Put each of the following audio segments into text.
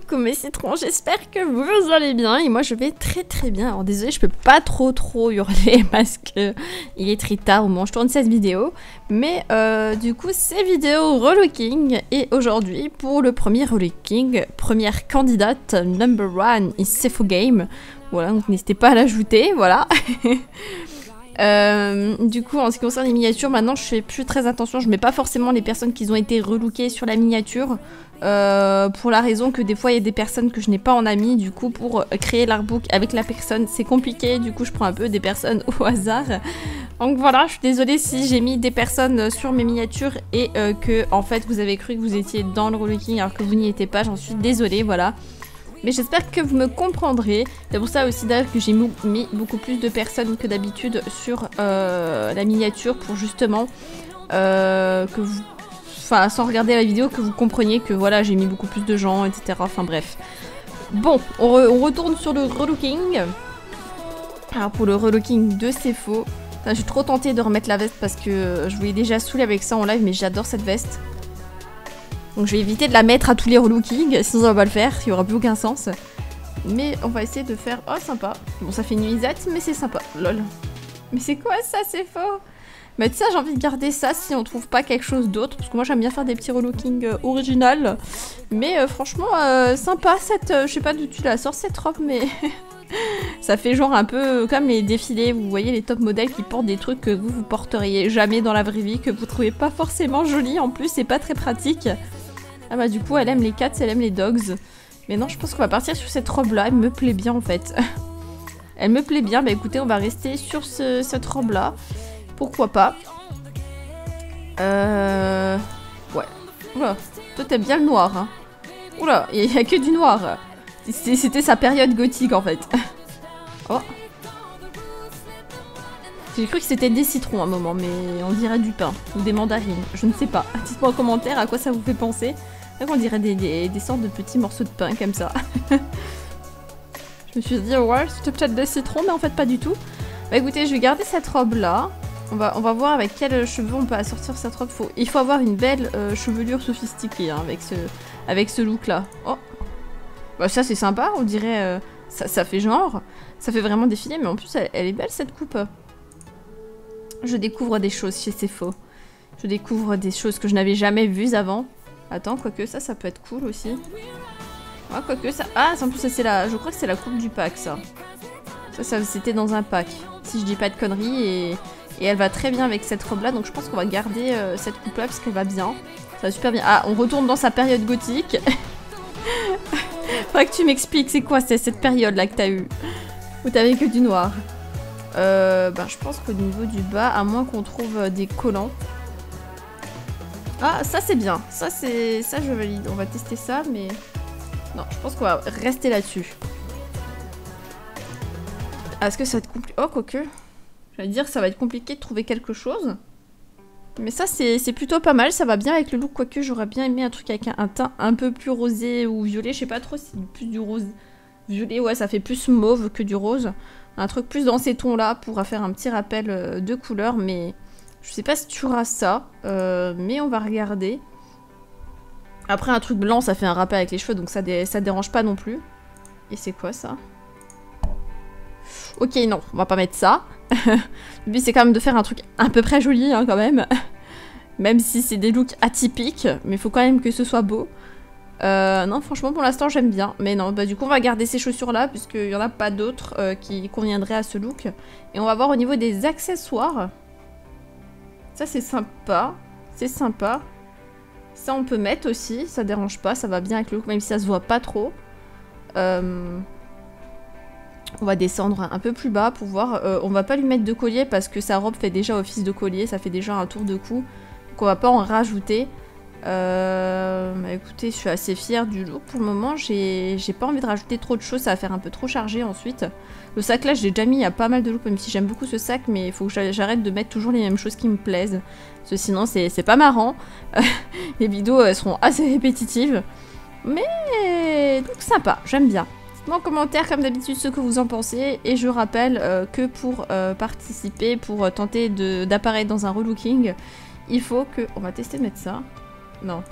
coucou mes citrons, j'espère que vous allez bien et moi je vais très très bien. Alors désolé, je peux pas trop trop hurler parce que il est très tard au moment où je tourne cette vidéo. Mais euh, du coup c'est vidéo relooking et aujourd'hui pour le premier relooking, première candidate number one is Sefo Game. Voilà, donc n'hésitez pas à l'ajouter, voilà. Euh, du coup, en ce qui concerne les miniatures, maintenant je fais plus très attention. Je mets pas forcément les personnes qui ont été relookées sur la miniature. Euh, pour la raison que des fois il y a des personnes que je n'ai pas en ami, du coup pour créer l'artbook avec la personne c'est compliqué, du coup je prends un peu des personnes au hasard. Donc voilà, je suis désolée si j'ai mis des personnes sur mes miniatures et euh, que en fait vous avez cru que vous étiez dans le relooking alors que vous n'y étiez pas, j'en suis désolée, voilà. Mais j'espère que vous me comprendrez. C'est pour ça aussi d'ailleurs que j'ai mis beaucoup plus de personnes que d'habitude sur euh, la miniature pour justement que vous enfin sans regarder la vidéo que vous compreniez que voilà j'ai mis beaucoup plus de gens etc enfin bref. Bon on, retourne sur le relooking. Alors pour le relooking de faux je suis trop tentée de remettre la veste parce que je voulais déjà saouler avec ça en live mais j'adore cette veste. Donc je vais éviter de la mettre à tous les relookings sinon ça va pas le faire il y aura plus aucun sens. Mais on va essayer de faire oh sympa. Bon ça fait une nuisette mais c'est sympa. Lol. Mais c'est quoi ça c'est faux mais sais, j'ai envie de garder ça si on trouve pas quelque chose d'autre. Parce que moi, j'aime bien faire des petits relookings euh. Mais euh, franchement, euh, sympa cette... je sais pas d'où tu la sors cette robe, mais... ça fait genre un peu comme les défilés. Vous voyez les top modèles qui portent des trucs que vous, vous porteriez jamais dans la vraie vie. Que vous trouvez pas forcément joli. En plus, c'est pas très pratique. Ah bah du coup, elle aime les cats, elle aime les dogs. Mais non, je pense qu'on va partir sur cette robe-là. Elle me plaît bien en fait. elle me plaît bien. Bah écoutez, on va rester sur cette robe-là. Pourquoi pas Euh... Ouais. Oula, toi t'aimes bien le noir, hein. Oula, il n'y a que du noir. C'était sa période gothique, en fait. oh. J'ai cru que c'était des citrons à un moment, mais on dirait du pain. Ou des mandarines. Je ne sais pas. Dites-moi en commentaire à quoi ça vous fait penser. On dirait des, des, sortes de petits morceaux de pain, comme ça. je me suis dit, ouais, c'était peut-être des citrons, mais en fait pas du tout. Bah écoutez, je vais garder cette robe-là. On va, voir avec quels cheveux on peut assortir cette robe. il faut avoir une belle euh, chevelure sophistiquée hein, avec ce, avec ce look là. Oh Bah ça c'est sympa, on dirait... Euh, ça, fait genre. Ça fait vraiment défiler, mais en plus elle, est belle cette coupe. Je découvre des choses chez faux. Je découvre des choses que je n'avais jamais vues avant. Attends, quoique ça, ça peut être cool aussi. Ah, quoique ça... Ah, en plus ça c'est la... Je crois que c'est la coupe du pack ça. Ça, ça c'était dans un pack. Si je dis pas de conneries et... Et elle va très bien avec cette robe là, donc je pense qu'on va garder euh, cette coupe là parce qu'elle va bien. Ça va super bien. Ah, on retourne dans sa période gothique. Faudrait que tu m'expliques, c'est quoi cette période là que t'as eu Où t'avais que du noir? Euh, bah, je pense qu'au niveau du bas, à moins qu'on trouve euh, des collants. Ah, ça c'est bien. Ça, c'est ça je valide. On va tester ça, mais... Non, je pense qu'on va rester là-dessus. Est-ce que ça va être compliqué Oh, quoique. J'allais dire, ça va être compliqué de trouver quelque chose. Mais ça, c'est plutôt pas mal. Ça va bien avec le look. Quoique, j'aurais bien aimé un truc avec un, teint un peu plus rosé ou violet. Je sais pas trop si c'est plus du rose violet. Ouais, ça fait plus mauve que du rose. Un truc plus dans ces tons-là pour faire un petit rappel euh, de couleur. Mais je sais pas si tu auras ça. Euh, mais on va regarder. Après, un truc blanc, ça fait un rappel avec les cheveux. Donc ça, ça dérange pas non plus. Et c'est quoi ça? Ok, non, on va pas mettre ça. Le but c'est quand même de faire un truc à peu près joli hein, quand même. même si c'est des looks atypiques, mais faut quand même que ce soit beau. Euh, non, franchement, pour l'instant, j'aime bien. Mais non, bah du coup, on va garder ces chaussures-là, puisqu'il n'y en a pas d'autres euh, qui conviendraient à ce look. Et on va voir au niveau des accessoires. Ça, c'est sympa. C'est sympa. Ça, on peut mettre aussi. Ça dérange pas, ça va bien avec le look, même si ça se voit pas trop. Euh... On va descendre un peu plus bas pour voir. Euh, on va pas lui mettre de collier parce que sa robe fait déjà office de collier. Ça fait déjà un tour de cou. Donc on va pas en rajouter. Euh, bah écoutez, je suis assez fière du look pour le moment. J'ai pas envie de rajouter trop de choses. Ça va faire un peu trop chargé ensuite. Le sac là, je déjà mis. Il y a pas mal de looks, même si j'aime beaucoup ce sac. Mais il faut que j'arrête de mettre toujours les mêmes choses qui me plaisent. Parce sinon, c'est pas marrant. les vidéos seront assez répétitives. Mais donc sympa, j'aime bien en commentaire comme d'habitude ce que vous en pensez et je rappelle euh, que pour euh, participer, pour euh, tenter d'apparaître dans un relooking, il faut que... On va tester de mettre ça. Non.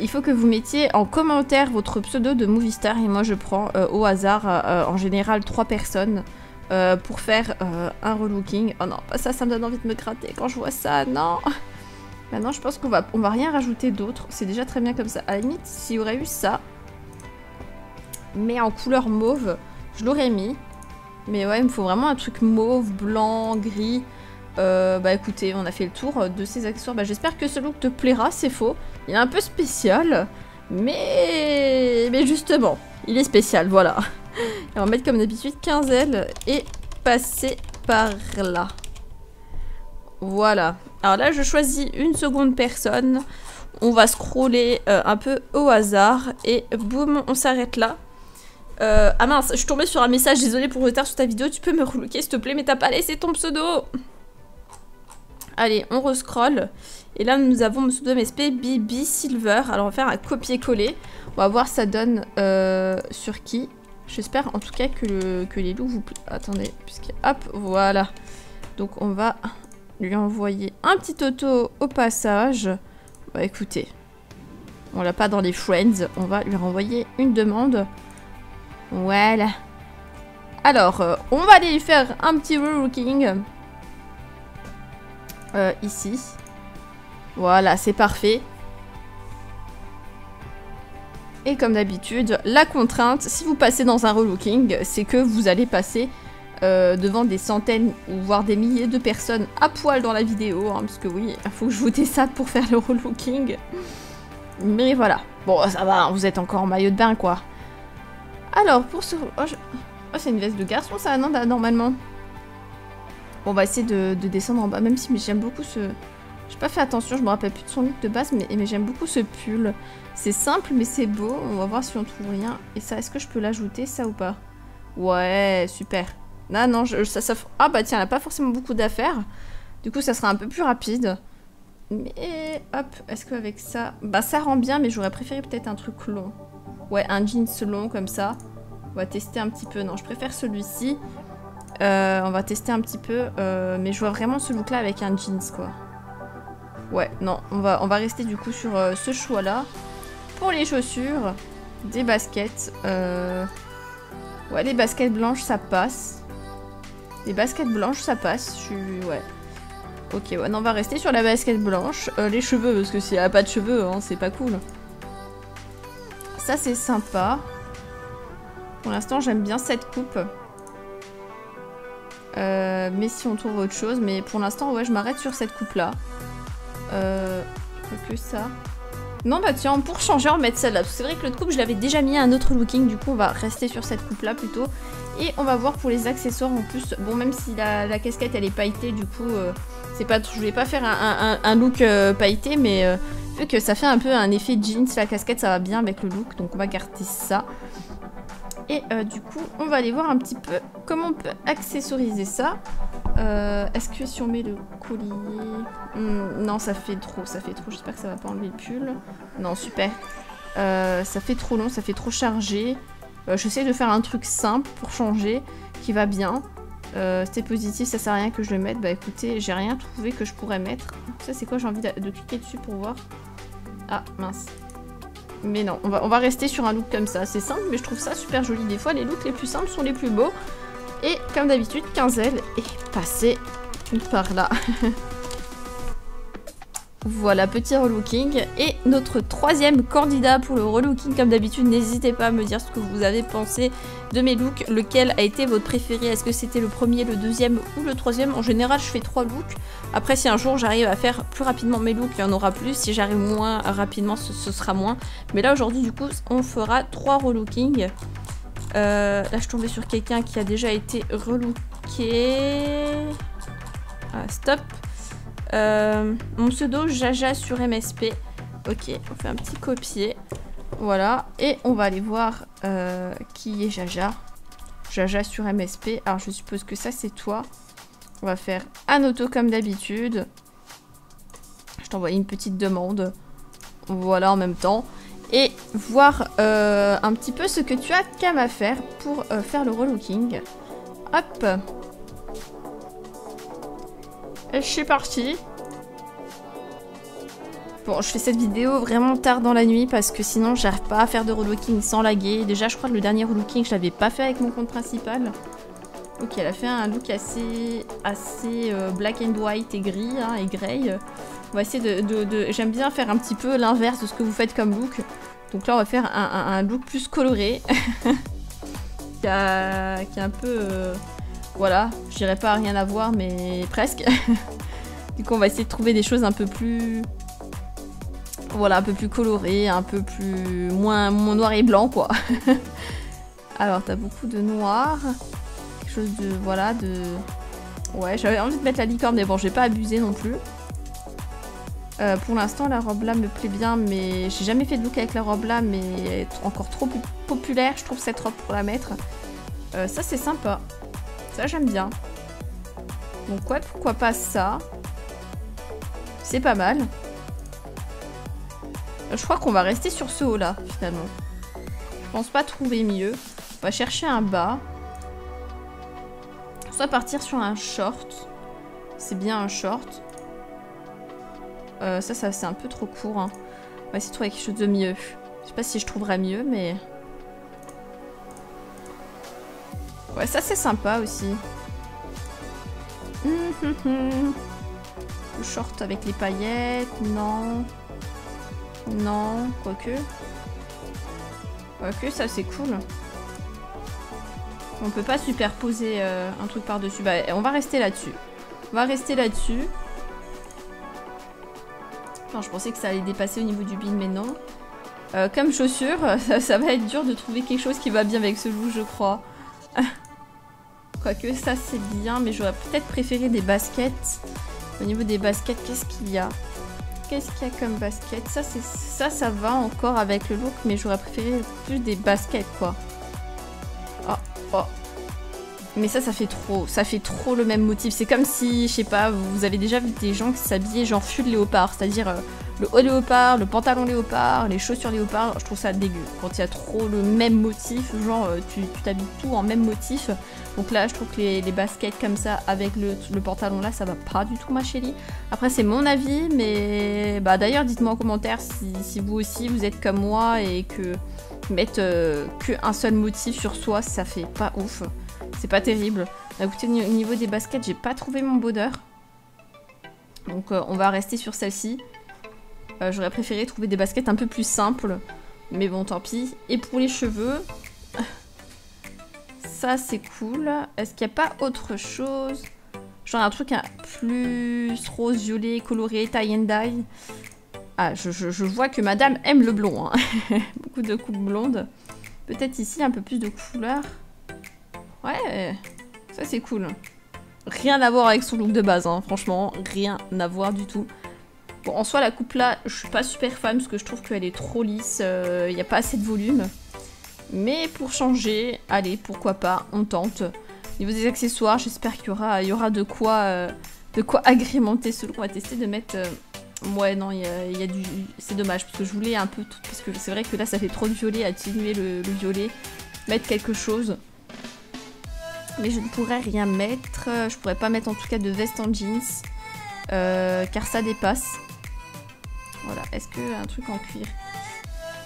Il faut que vous mettiez en commentaire votre pseudo de Movistar et moi je prends au hasard en général trois personnes pour faire un relooking. Oh non, ça, ça me donne envie de me gratter quand je vois ça, non Maintenant je pense qu'on va, va rien rajouter d'autre, c'est déjà très bien comme ça. À la limite, s'il y aurait eu ça, mais en couleur mauve, je l'aurais mis. Mais ouais, il me faut vraiment un truc mauve, blanc, gris. Euh, bah écoutez, on a fait le tour de ces accessoires. Bah j'espère que ce look te plaira, c'est faux. Il est un peu spécial, mais... Mais justement, il est spécial, voilà. on va mettre comme d'habitude 15 ailes et passer par là. Voilà. Alors là, je choisis une seconde personne. On va scroller euh, un peu au hasard et boum, on s'arrête là. Euh, ah mince, je suis tombée sur un message, désolé pour le retard sur ta vidéo, tu peux me relooker s'il te plaît, mais t'as pas laissé ton pseudo Allez, on rescroll. Et là, nous avons mon pseudo MSP BB Silver. Alors, on va faire un copier-coller. On va voir ça donne euh, sur qui. J'espère en tout cas que, les loups vous plaisent. Attendez, puisque hop, voilà. Donc, on va lui envoyer un petit auto au passage. Bah écoutez, on l'a pas dans les friends. On va lui renvoyer une demande. Voilà. Alors, euh, on va aller faire un petit relooking. Euh, ici. Voilà, c'est parfait. Et comme d'habitude, la contrainte, si vous passez dans un relooking, c'est que vous allez passer euh, devant des centaines ou voire des milliers de personnes à poil dans la vidéo. Hein, parce que oui, il faut que je vous décide pour faire le relooking. Mais voilà. Bon, ça va, vous êtes encore en maillot de bain, quoi. Alors, pour ce... Oh, oh, c'est une veste de garçon, ça, non, normalement Bon, on va essayer de, descendre en bas, même si j'aime beaucoup ce... J'ai pas fait attention, je me rappelle plus de son look de base, mais, j'aime beaucoup ce pull. C'est simple, mais c'est beau. On va voir si on trouve rien. Et ça, est-ce que je peux l'ajouter, ça ou pas? Ouais, super. Ah non, je, ça, ça... Ah bah tiens, elle a pas forcément beaucoup d'affaires. Du coup, ça sera un peu plus rapide. Mais hop, est-ce qu'avec ça... Bah ça rend bien, mais j'aurais préféré peut-être un truc long. Ouais, un jeans long comme ça. On va tester un petit peu. Non, je préfère celui-ci. Euh, on va tester un petit peu. Euh, mais je vois vraiment ce look-là avec un jeans, quoi. Ouais, non. On va, on va rester du coup sur euh, ce choix-là. Pour les chaussures, des baskets. Ouais, les baskets blanches, ça passe. Les baskets blanches, ça passe. Je suis... Ouais. Ok, ouais, non, on va rester sur la basket blanche. les cheveux, parce que s'il n'y a pas de cheveux, hein, c'est pas cool. Ça, c'est sympa. Pour l'instant, j'aime bien cette coupe. Euh, mais si on trouve autre chose. Mais pour l'instant, ouais, je m'arrête sur cette coupe-là. Euh, que ça. Non, bah tiens, pour changer, on va mettre celle-là. C'est vrai que l'autre coupe, je l'avais déjà mis à un autre looking. Du coup, on va rester sur cette coupe-là plutôt. Et on va voir pour les accessoires en plus. Bon, même si la, casquette, elle est pailletée, du coup, euh, c'est pas, je vais pas faire un, look pailleté, mais que ça fait un peu un effet jeans, la casquette ça va bien avec le look, donc on va garder ça. Et euh, du coup, on va aller voir un petit peu comment on peut accessoriser ça. Euh, est-ce que si on met le collier... Hmm, non, ça fait trop, ça fait trop. J'espère que ça va pas enlever le pull. Non, super. Euh, ça fait trop long, ça fait trop chargé. J'essaie de faire un truc simple pour changer, qui va bien. C'était positif, ça sert à rien que je le mette. Bah écoutez, j'ai rien trouvé que je pourrais mettre. Ça c'est quoi? J'ai envie de cliquer dessus pour voir. Ah, mince. Mais non, on va, rester sur un look comme ça. C'est simple, mais je trouve ça super joli. Des fois, les looks les plus simples sont les plus beaux. Et comme d'habitude, 15 ailes et passer par là. Voilà, petit relooking. Et notre troisième candidat pour le relooking, comme d'habitude, n'hésitez pas à me dire ce que vous avez pensé de mes looks. Lequel a été votre préféré? Est-ce que c'était le premier, le deuxième ou le troisième? En général, je fais trois looks. Après, si un jour j'arrive à faire plus rapidement mes looks, il y en aura plus. Si j'arrive moins rapidement, ce, sera moins. Mais là, aujourd'hui, du coup, on fera trois relookings. Euh, là, je tombée sur quelqu'un qui a déjà été relooké. Ah, stop. Euh, mon pseudo Jaja sur MSP. Ok, on fait un petit copier. Voilà. Et on va aller voir euh, qui est Jaja. Jaja sur MSP. Alors je suppose que ça c'est toi. On va faire un auto comme d'habitude. Je t'envoie une petite demande. Voilà en même temps. Et voir euh, un petit peu ce que tu as qu'à faire pour faire le relooking. Hop et je suis partie. Bon, je fais cette vidéo vraiment tard dans la nuit parce que sinon j'arrive pas à faire de relooking sans laguer. Déjà, je crois que le dernier relooking, je l'avais pas fait avec mon compte principal. Ok, elle a fait un look assez, assez euh, black and white et gris hein, et grey. On va essayer de... J'aime bien faire un petit peu l'inverse de ce que vous faites comme look. Donc là, on va faire un, look plus coloré. qui, a, qui, a, un peu... Euh, voilà, je dirais pas rien à voir, mais presque. du coup, on va essayer de trouver des choses un peu plus... Voilà, un peu plus colorées, un peu plus... moins, noir et blanc, quoi. Alors, t'as beaucoup de noir. Quelque chose de... Voilà, de... Ouais, j'avais envie de mettre la licorne, mais bon, j'ai pas abusé non plus. Euh, pour l'instant, la robe là me plaît bien, mais j'ai jamais fait de look avec la robe là, mais elle est encore trop populaire, je trouve, cette robe pour la mettre. Euh, ça, c'est sympa. Ça, j'aime bien. Donc ouais, pourquoi pas ça? C'est pas mal. Je crois qu'on va rester sur ce haut là, finalement. Je pense pas trouver mieux. On va chercher un bas. Soit partir sur un short. C'est bien un short. Euh, ça, ça c'est un peu trop court. Hein. On va essayer de trouver quelque chose de mieux. Je sais pas si je trouverai mieux, mais... Ouais, ça c'est sympa aussi. Le short avec les paillettes, non. Non, quoique. Quoique, ça c'est cool. On peut pas superposer euh, un truc par-dessus. Bah, on va rester là-dessus. On va rester là-dessus je pensais que ça allait dépasser au niveau du bin, mais non. Euh, comme chaussures, ça, va être dur de trouver quelque chose qui va bien avec ce loup, je crois. Quoique ça c'est bien, mais j'aurais peut-être préféré des baskets. Au niveau des baskets, qu'est-ce qu'il y a? Qu'est-ce qu'il y a comme basket? Ça, ça, ça va encore avec le look, mais j'aurais préféré plus des baskets, quoi. Oh, oh. Mais ça, ça fait trop. Ça fait trop le même motif. C'est comme si, je sais pas, vous avez déjà vu des gens qui s'habillaient genre fût de léopard. C'est-à-dire euh, le haut léopard, le pantalon léopard, les chaussures léopard. Je trouve ça dégueu. Quand il y a trop le même motif, genre euh, tu t'habilles tout en même motif. Donc là, je trouve que les, baskets comme ça, avec le, pantalon là, ça va pas du tout ma chérie. Après, c'est mon avis, mais bah d'ailleurs, dites-moi en commentaire si, vous aussi vous êtes comme moi et que mettre euh, que un seul motif sur soi, ça fait pas ouf. C'est pas terrible. Bah, écoutez, au niveau des baskets, j'ai pas trouvé mon bonheur. Donc euh, on va rester sur celle-ci. Euh, j'aurais préféré trouver des baskets un peu plus simples. Mais bon, tant pis. Et pour les cheveux... Ça, c'est cool. Est-ce qu'il n'y a pas autre chose? Genre un truc plus rose, violet, coloré, tie and dye. Ah, je, vois que madame aime le blond. Hein. Beaucoup de coupes blondes. Peut-être ici un peu plus de couleurs. Ouais, ça c'est cool. Rien à voir avec son look de base, hein. franchement, rien à voir du tout. Bon, en soi, la coupe là, je suis pas super fan parce que je trouve qu'elle est trop lisse, il euh, n'y a pas assez de volume. Mais pour changer, allez, pourquoi pas, on tente. Au niveau des accessoires, j'espère qu'il y aura, euh, de quoi agrémenter ce look. On va tester de mettre... Euh, ouais, non, il y a, du... C'est dommage, parce que je voulais un peu tout... Parce que c'est vrai que là, ça fait trop de violet, atténuer le violet. Mettre quelque chose mais je ne pourrais rien mettre. Je pourrais pas mettre en tout cas de veste en jeans, euh, car ça dépasse. Voilà, est-ce que un truc en cuir?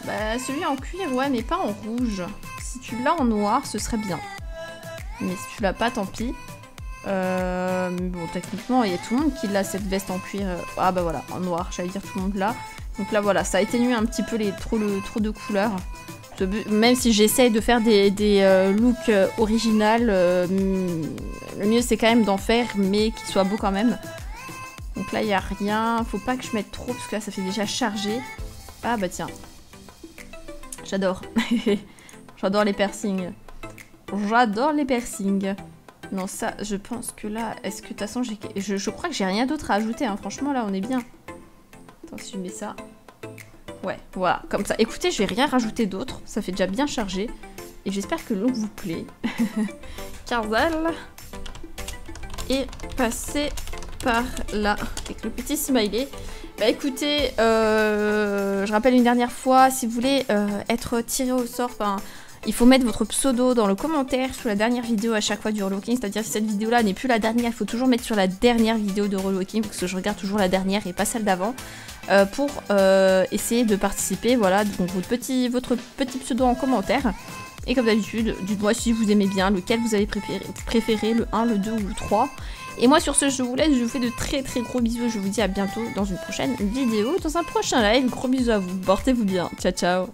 Bah celui en cuir, ouais, mais pas en rouge. Si tu l'as en noir, ce serait bien. Mais si tu l'as pas, tant pis. Euh, bon, techniquement, il y a tout le monde qui l'a cette veste en cuir. Ah bah voilà, en noir, j'allais dire tout le monde là. Donc là voilà, ça a atténué un petit peu les trop, le, trop de couleurs. Même si j'essaye de faire des, euh, looks euh, originales, euh, le mieux c'est quand même d'en faire, mais qu'il soit beau quand même. Donc là, il n'y a rien. Faut pas que je mette trop, parce que là, ça fait déjà chargé. Ah bah tiens. J'adore. J'adore les piercings. J'adore les piercings. Non, ça, je pense que là... Est-ce que de toute façon. Je, je, crois que j'ai rien d'autre à ajouter. Hein. Franchement, là, on est bien. Attends, si je mets ça... Ouais, voilà, comme ça. Écoutez, je vais rien rajouter d'autre. Ça fait déjà bien chargé. Et j'espère que l'eau vous plaît. Carzal est passé par là avec le petit smiley. Bah écoutez, euh, je rappelle une dernière fois, si vous voulez euh, être tiré au sort, il faut mettre votre pseudo dans le commentaire sous la dernière vidéo à chaque fois du relooking. C'est-à-dire si cette vidéo-là n'est plus la dernière, il faut toujours mettre sur la dernière vidéo de relooking parce que je regarde toujours la dernière et pas celle d'avant. Pour essayer de participer. Voilà, donc votre petit, votre petit pseudo en commentaire. Et comme d'habitude, dites-moi si vous aimez bien, lequel vous avez préféré, préféré, le 1, le 2 ou le 3. Et moi sur ce, je vous laisse, je vous fais de très très gros bisous. Je vous dis à bientôt dans une prochaine vidéo, dans un prochain live. Gros bisous à vous, portez-vous bien. Ciao ciao